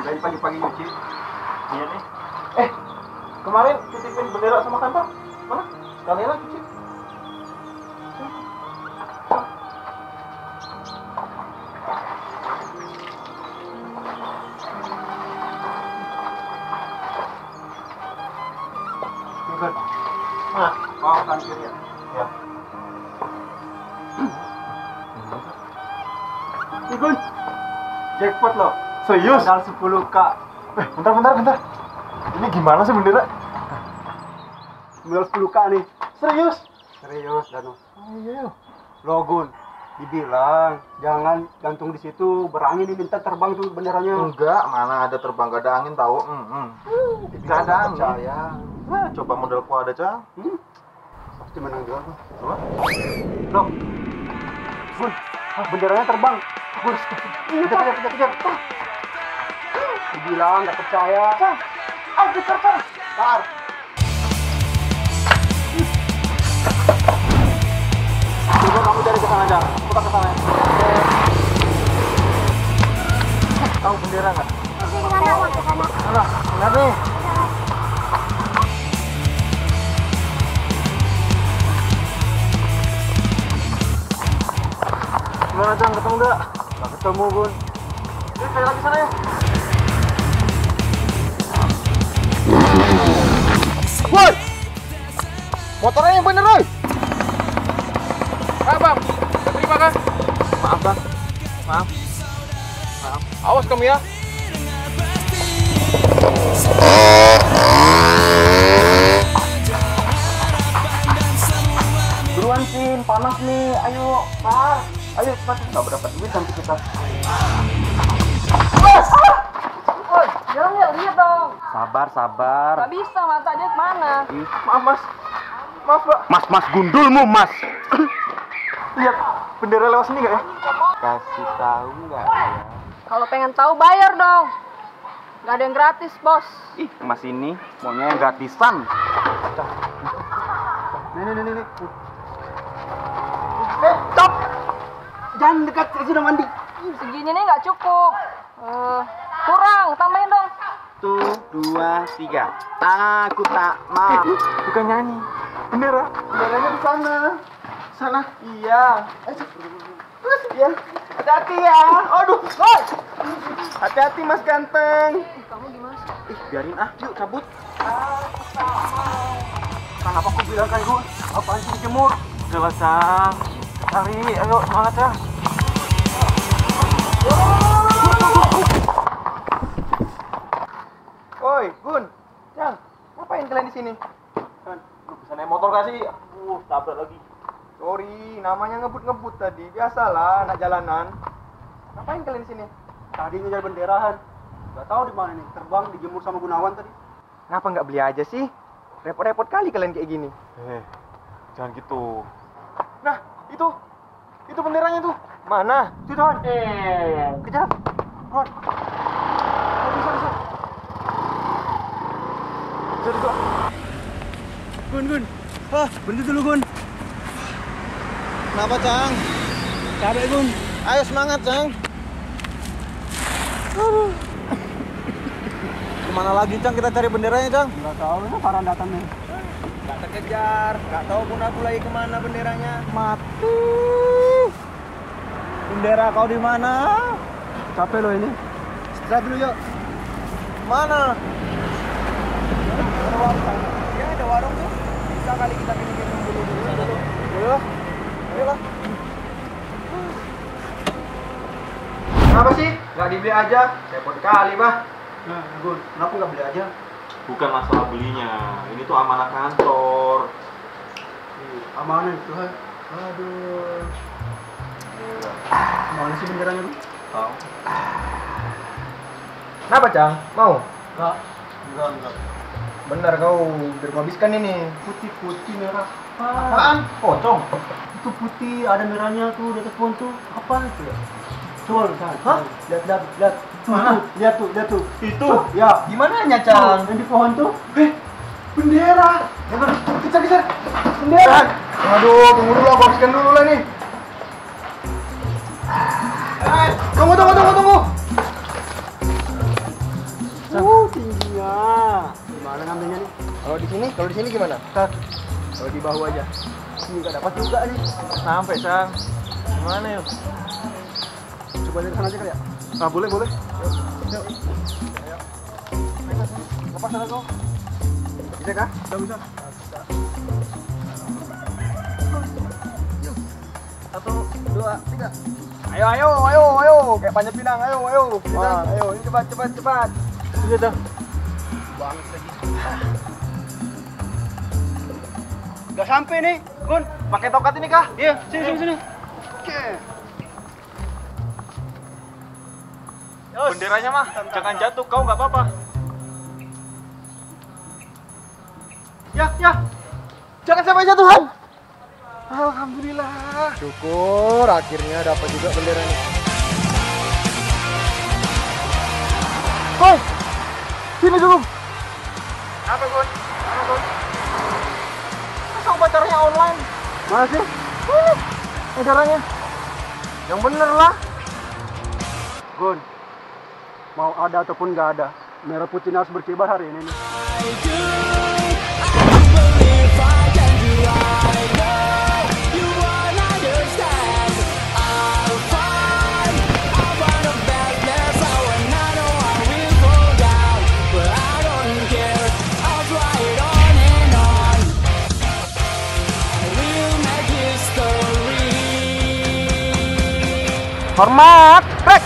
pagi-pagi nyuci. Iya nih. Eh, kemarin titipin bendera sama kantor. Mana? Sekalian lah cuci. Nah, mau kan kiri ya? Ya. Igun, jackpot loh. Serius? Modal 10k. Eh, bentar, bentar, bentar. Ini gimana sih bendera? Modal 10k nih. Serius? Serius, Danu. Oh iya. Logun, dibilang jangan gantung di situ berangin ini minta terbang tuh benderanya. Enggak, mana ada terbang gak ada angin tahu. Hmm, hmm. Gak ada angin. percaya. Nah, coba modelku ada, Cang. Hmm? Pasti menang juga tuh. Coba. Loh, Bun, ah, benderanya terbang. Bun, kejar, kejar, kejar, kejar. Ah. Dibilang nggak percaya. Ah, kejar, kejar. Tar. Coba kamu cari ke sana aja. Putar ke sana. Tahu bendera nggak? Sana, Bang, ke sana. Lihat nih. Gimana, Cang? Ketemu nggak? Nggak ketemu, Bun. Ini saya lagi sana ya. Motornya yang bener, woi! Ah, Bang. Terima kah? Maaf, Bang. Maaf. Awas kamu ya. Buruan, Sin. Panas nih. Ayo, Par. Ayo, cepat. Nggak berapa duit nanti kita. Woi, jangan lihat dong. Sabar, sabar. Gak bisa masa dia ke mana? Ih, Maaf, Mas. Maaf, Pak. Mas, mas gundulmu, mas. Lihat bendera lewat sini nggak ya? Kasih tahu nggak ya? Kalau pengen tahu bayar dong. Gak ada yang gratis, bos. Ih, mas ini maunya yang gratisan. Nih, nih, nih, nih. Eh, stop! Jangan dekat, saya sudah mandi. Segini nih nggak cukup. Eh, kurang, tambahin dong. Satu, dua, tiga. Aku tak mau. Bukan nyanyi. Bendera. Benderanya di sana. Sana. Iya. Terus ya. Hati-hati ya. Aduh, woi. Hati-hati Mas ganteng. Kamu gimana? Ih, biarin ah, yuk cabut. Kan apa aku bilang kan gue? Apaan sih dijemur? Udah Cang. Cari, ayo semangat ya. Oi, Gun. Cang, ngapain kalian di sini? Lu bisa naik motor gak sih? Uh, tabrak lagi. Sorry, namanya ngebut-ngebut tadi. Biasalah anak jalanan. Ngapain kalian di sini? Tadi ngejar benderahan. Gak tahu di mana nih. Terbang dijemur sama Gunawan tadi. Kenapa nggak beli aja sih? Repot-repot kali kalian kayak gini. Eh, jangan gitu. Nah, itu. Itu benderanya tuh. Mana? Itu Don. Kejar. Don. Oh, bisa, bisa. Bisa juga. Gun, Gun. Ah, berhenti dulu, Gun. Kenapa, Cang? Capek, Gun. Ayo semangat, Cang. Ke mana lagi, Cang? Kita cari benderanya, Cang. Nggak tahu, ini Farhan datang nih. Gak terkejar. Gak tahu pun aku lagi ke mana benderanya. Mati. Bendera kau di mana? Capek loh ini. Istirahat dulu yuk. Mana? Ya, ada warung tuh. Bisa kali kita minum-minum dulu dulu. dulu. Ayo. Ayolah. Kenapa sih? Nggak dibeli aja? Repot kali, Bah. Nah, Gun, kenapa nggak beli aja? Bukan masalah belinya. Ini tuh amanah kantor. Amanah itu, ha? Aduh. Mana sih benderanya tuh? Tahu. Kenapa, Cang? Mau? Enggak. Enggak, enggak. Benar kau berhabiskan ini. Putih-putih merah. Apaan? Pocong. Itu putih, ada merahnya tuh di atas pohon tuh. Apa itu ya? Coba lu. Hah? Lihat, lihat, lihat. Tuh, Mana? tuh, lihat tuh, lihat tuh. Itu. Ya. Di mananya, Tuh, Cang? yang di pohon tuh. Eh, bendera. Ya, kejar, kejar. Bendera. Aduh, tunggu dulu, aku habiskan dulu lah nih. Eh, tunggu, tunggu, tunggu, tunggu. tingginya. Gimana ngambilnya nih? Kalau di sini, kalau di sini gimana? Tar, kalau di bawah aja. Ini nggak dapat juga nih. Sampai sang. Gimana yuk? Coba dari sana aja kali ya. Ah boleh boleh. Yuk. Yuk. Lepas sana kau. Bisa kah? Bisa bisa. Satu, dua, tiga. Ayo, ayo, ayo, ayo. Kayak panjat pinang, ayo, ayo. Ah, ayo, ini cepat, cepat, cepat. Iya dah. Banget lagi. Gak sampai nih, Gun. Pakai tokat ini kah? Iya, sini, sini, sini. Oke. Benderanya mah jangan jatuh, kau nggak apa-apa. Ya, ya. Jangan sampai jatuhan. Alhamdulillah. Syukur akhirnya dapat juga benderanya. Hoi. Sini dulu. Apa, Gun? Apa, Gun? Masa upacaranya online? Mana sih? Edarannya. Yang bener lah. Gun. Mau ada ataupun nggak ada, merah putih harus berkibar hari ini. nih. Hormat. Rek.